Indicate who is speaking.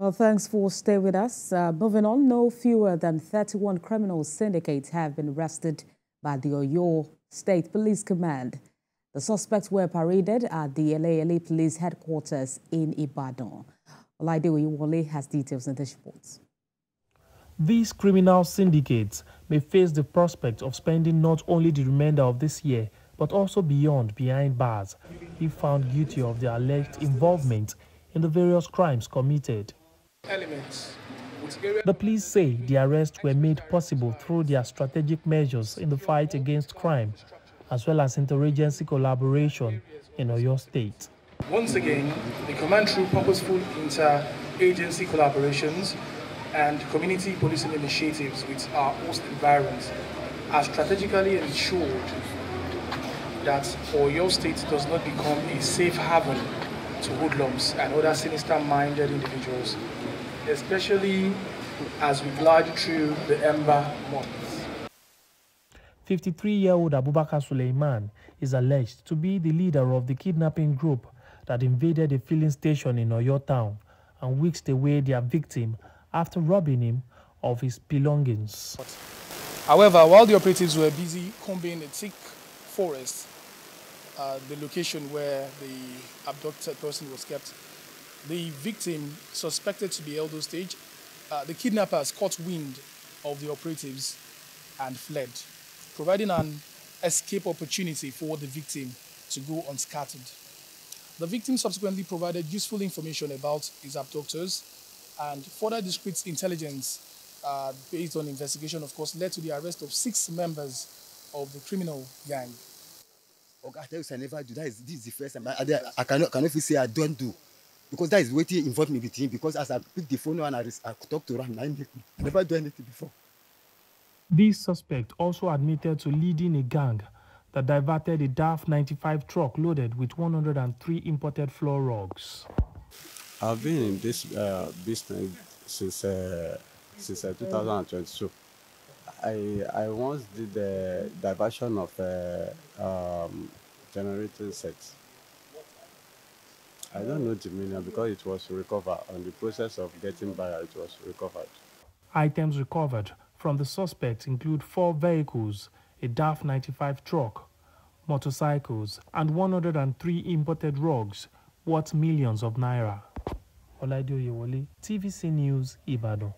Speaker 1: Well, thanks for staying with us. Uh, moving on, no fewer than 31 criminal syndicates have been arrested by the Oyo State Police Command. The suspects were paraded at the Eleyele Police Headquarters in Ibadan. Olaide Oyewole has details in this report.
Speaker 2: These criminal syndicates may face the prospect of spending not only the remainder of this year, but also beyond behind bars if found guilty of their alleged involvement in the various crimes committed. Elements. The police say the arrests were made possible through their strategic measures in the fight against crime, as well as interagency collaboration in Oyo State.
Speaker 3: Once again, the command through purposeful inter-agency collaborations and community policing initiatives with our host environs are strategically ensured that Oyo State does not become a safe haven to hoodlums and other sinister-minded individuals, especially as we glide through the Ember months.
Speaker 2: 53-year-old Abubakar Suleiman is alleged to be the leader of the kidnapping group that invaded a filling station in Oyo town and whisked away their victim after robbing him of his belongings.
Speaker 3: However, while the operatives were busy combing a thick forest, uh, the location where the abducted person was kept, the victim, suspected to be Eldo Stage, uh, the kidnappers caught wind of the operatives and fled, providing an escape opportunity for the victim to go unscattered. The victim subsequently provided useful information about his abductors and further discreet intelligence uh, based on investigation, of course, led to the arrest of six members of the criminal gang.
Speaker 4: Okay, I tell you, I never do. That is, this is the first time. I, I, I cannot, cannot say I don't do. Because that is what involved me with him. Because as I pick the phone and I, I talk to him, I never do anything before.
Speaker 2: This suspect also admitted to leading a gang that diverted a DAF 95 truck loaded with 103 imported floor rugs.
Speaker 5: I've been in this uh, business since uh, since uh, 2022. I I once did the diversion of uh, um, generating sets. I don't know the meaning because it was recovered. On the process of getting by, it was recovered.
Speaker 2: Items recovered from the suspects include four vehicles, a DAF 95 truck, motorcycles, and 103 imported rugs worth millions of naira. Olaide Oyewole, TVC News, Ibadan.